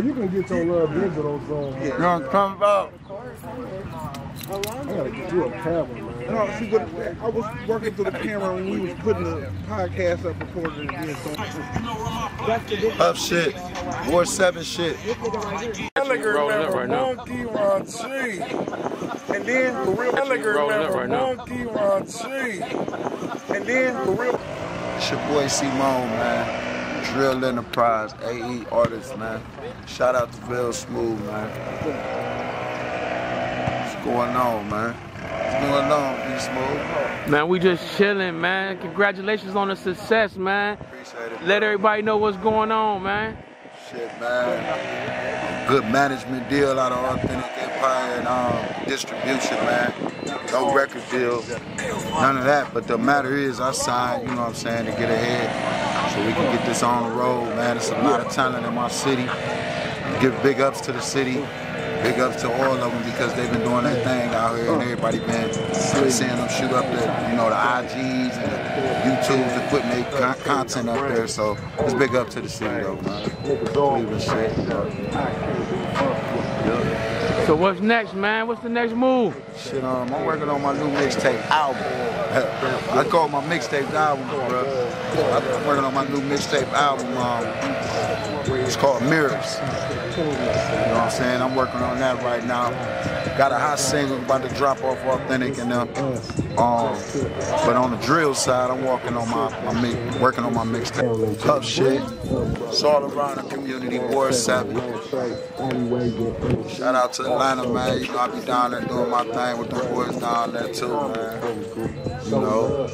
You can get your little digital zone. You know what I'm talking about? I gotta get you a camera, man. No, see, but I was working through the camera when we was putting the podcast up recorded again. So Up shit. War 7 shit. That nigga rolling up remember right now. Monkey Ron and then for real, That nigga rolling up right now. Monkey Ron and then for real. It's your boy CMON, man. Drill Enterprise, AE artist, man. Shout out to Bill Smooth, man. What's going on, man? What's going on, B Smooth? Man, we just chilling, man. Congratulations on the success, man. Appreciate it. Let everybody know what's going on, man. Shit, man. Good management deal out of Authentic Empire and um, distribution, man. No record deal, none of that. But the matter is, I signed, you know what I'm saying, to get ahead so we can get this on the road, man. It's a lot of talent in my city. Give big ups to the city. Big ups to all of them because they've been doing their thing out here and everybody been seeing them shoot up the, you know, the IGs and the YouTubes and putting their con- content up there. So it's big up to the city though, man. Cleveland shit. So what's next, man? What's the next move? Shit, um, I'm working on my new mixtape album. I call my mixtape album, bro. I'm working on my new mixtape album. Um, it's called Mirrors. You know what I'm saying? I'm working on that right now. Got a hot single about to drop off authentic and them. Um, but on the drill side, I'm working on my, my mi- working on my mixtape. Tough shit. It's all around the community. War seven. Shout out to Atlanta, man. You know, I be down there doing my thing with the boys down there too, man. You know,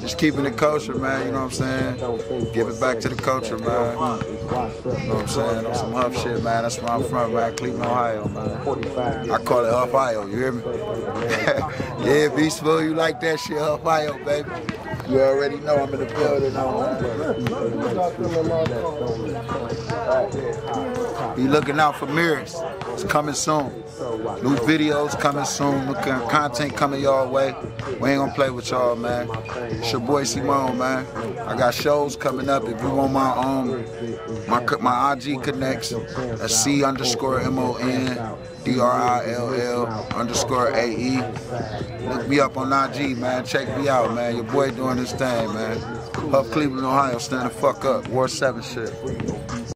just keeping it kosher, man. You know what I'm saying? Give it back to the culture, man. You know what I'm saying? On some huff shit, man. That's where I'm from, man. Cleveland, Ohio, man. I call it Ohio. You hear me? yeah, be. You like that shit, Ohio, baby. You already know I'm in the building, man. Be looking out for mirrors. It's coming soon. New videos coming soon. New content coming y'all way. We ain't gonna play with y'all, man. It's your boy CMON, man. I got shows coming up. If you want my um my my IG connects, that's C underscore M O N D R I L L underscore A E. Look me up on IG, man. Check me out, man. Your boy doing his thing, man. Up Cleveland, Ohio. Stand the fuck up. War 7 shit.